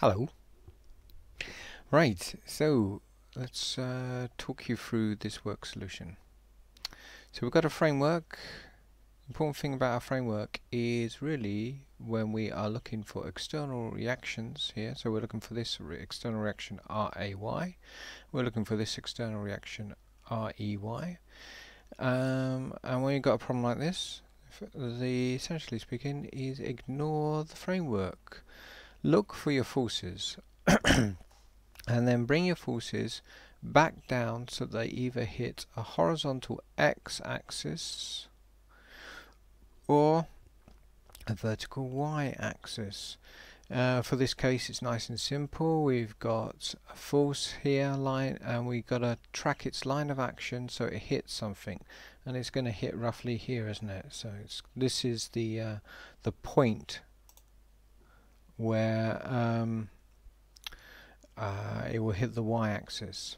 Hello. Right, so let's uh, talk you through this work solution. So we've got a framework. Important thing about our framework is really when we are looking for external reactions here. So we're looking for this re external reaction RAY. We're looking for this external reaction REY. Um, and when you've got a problem like this, the essentially speaking is ignore the framework look for your forces and then bring your forces back down so they either hit a horizontal x-axis or a vertical y-axis. Uh, for this case it's nice and simple. We've got a force here line and we've got to track its line of action so it hits something. And it's going to hit roughly here isn't it? So this is the uh, the point where um, uh, it will hit the y-axis.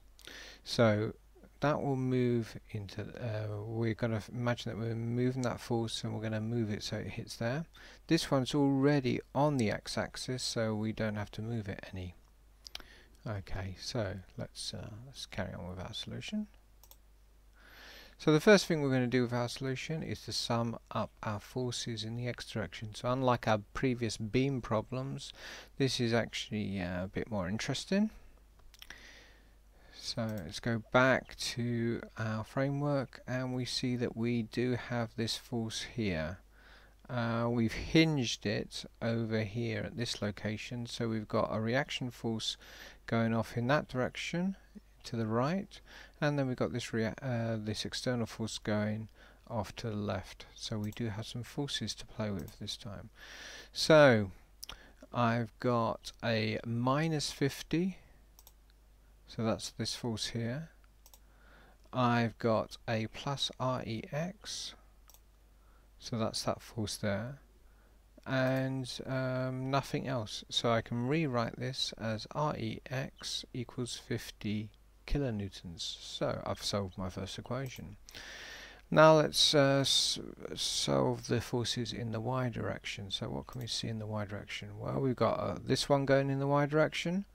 So that will move into, uh, we're going to imagine that we're moving that force and we're going to move it so it hits there. This one's already on the x-axis so we don't have to move it any. Okay, so let's, uh, let's carry on with our solution. So the first thing we're going to do with our solution is to sum up our forces in the x direction. So unlike our previous beam problems, this is actually uh, a bit more interesting. So let's go back to our framework and we see that we do have this force here. Uh, we've hinged it over here at this location so we've got a reaction force going off in that direction to the right and then we've got this uh, this external force going off to the left. So we do have some forces to play with this time. So I've got a minus 50 so that's this force here. I've got a plus REX so that's that force there. And um, nothing else. So I can rewrite this as REX equals 50 kilonewtons. So I've solved my first equation. Now let's uh, solve the forces in the y direction. So what can we see in the y direction? Well, we've got uh, this one going in the y direction,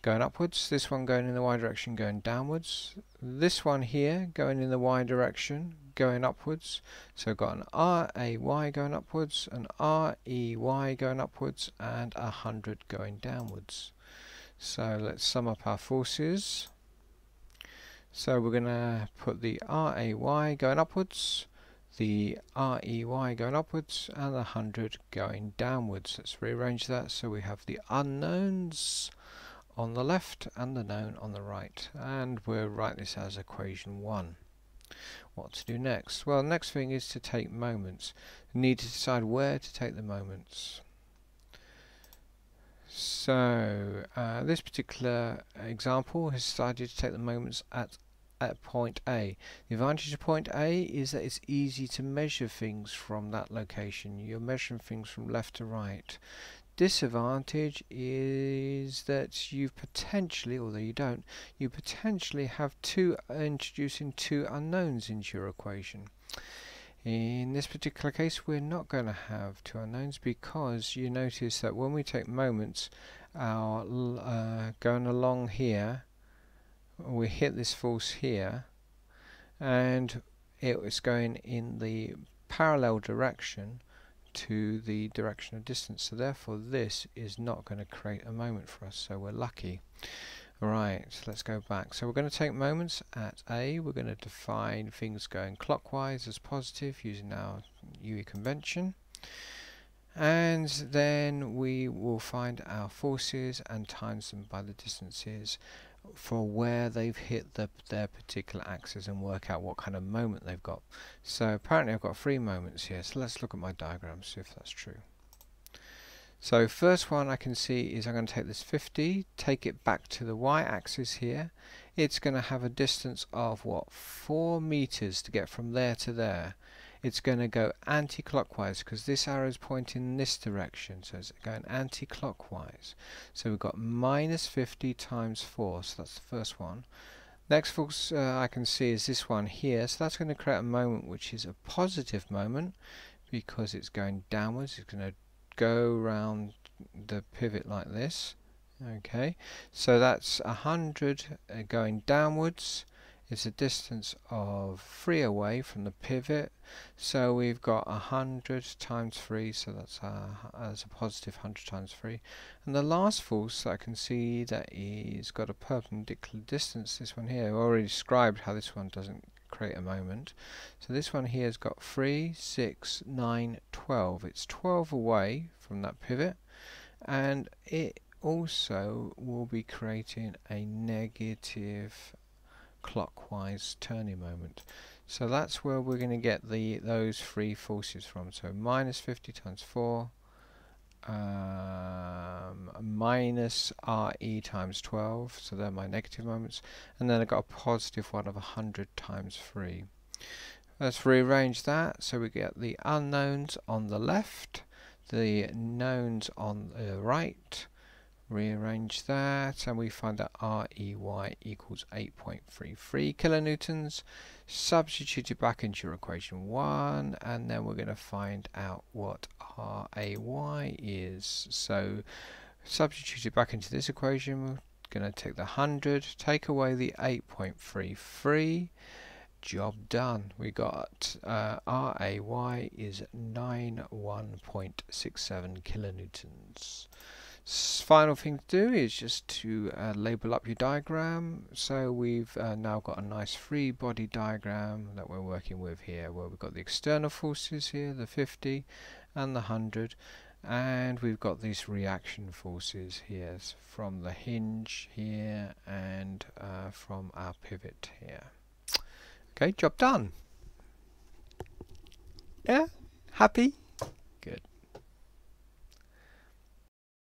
going upwards, this one going in the y direction, going downwards, this one here going in the y direction, going upwards. So we've got an RAY going upwards, an REY going upwards, and a 100 going downwards. So let's sum up our forces. So we're going to put the RAY going upwards, the REY going upwards, and the 100 going downwards. Let's rearrange that so we have the unknowns on the left and the known on the right. And we'll write this as equation 1. What to do next? Well, next thing is to take moments. We need to decide where to take the moments. So, uh, this particular example has decided to take the moments at at point A. The advantage of point A is that it's easy to measure things from that location. You're measuring things from left to right. Disadvantage is that you potentially, although you don't, you potentially have two introducing two unknowns into your equation. In this particular case we're not going to have two unknowns because you notice that when we take moments our uh, going along here we hit this force here and it was going in the parallel direction to the direction of distance. So therefore this is not going to create a moment for us. So we're lucky. Right let's go back. So we're going to take moments at A. We're going to define things going clockwise as positive using our UE convention. And then we will find our forces and times them by the distances for where they've hit the, their particular axis and work out what kind of moment they've got. So apparently I've got three moments here, so let's look at my diagram, see if that's true. So first one I can see is I'm going to take this 50, take it back to the y-axis here. It's going to have a distance of what, 4 meters to get from there to there it's going to go anti-clockwise because this arrow is pointing in this direction so it's going anti-clockwise. So we've got minus 50 times 4 so that's the first one. Next force uh, I can see is this one here so that's going to create a moment which is a positive moment because it's going downwards. It's going to go around the pivot like this. Okay so that's a hundred uh, going downwards it's a distance of 3 away from the pivot. So we've got 100 times 3 so that's a, that's a positive 100 times 3 and the last force I can see that is got a perpendicular distance this one here. I've already described how this one doesn't create a moment. So this one here has got 3 6 9 12 it's 12 away from that pivot. And it also will be creating a negative clockwise turning moment. So that's where we're going to get the those three forces from. So minus 50 times 4, um, minus RE times 12, so they're my negative moments, and then I've got a positive one of 100 times 3. Let's rearrange that so we get the unknowns on the left, the knowns on the right, rearrange that and we find that REY equals 8.33 kilonewtons substitute it back into your equation 1 and then we're going to find out what RAY is. So substitute it back into this equation we're going to take the 100 take away the 8.33 job done. We got uh, RAY is 91.67 kilonewtons Final thing to do is just to uh, label up your diagram. So we've uh, now got a nice free body diagram that we're working with here where we've got the external forces here, the 50 and the 100 and we've got these reaction forces here from the hinge here and uh, from our pivot here. Okay, job done. Yeah, happy?